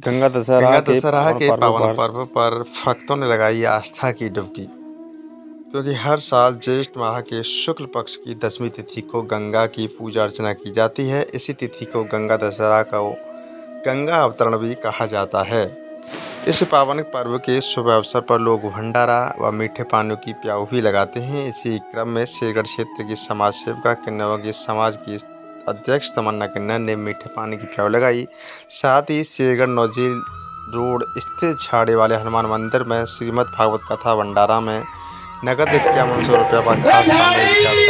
गंगा दशहरा गंगा के दशहरा पावन के पर्व पावन पर। पर्व पर भक्तों ने लगाई आस्था की डुबकी क्योंकि हर साल ज्येष्ठ माह के शुक्ल पक्ष की दसवीं तिथि को गंगा की पूजा अर्चना की जाती है। इसी तिथि को गंगा दशहरा को गंगा अवतरण भी कहा जाता है। इस पावन पर्व के शुभ अवसर पर लोग भंडारा व मीठे पानियों की प्याऊ भी लगाते हैं। इसी क्रम में शेरगढ़ क्षेत्र की समाज सेविका किन्नौर समाज की अध्यक्ष तमन्ना किन्नर ने मीठे पानी की प्याव लगाई। साथ ही शेरगढ़ नौजील रोड स्थित झाड़े वाले हनुमान मंदिर में श्रीमद भागवत कथा भंडारा में नगद इक्यावन सौ रुपये पर खास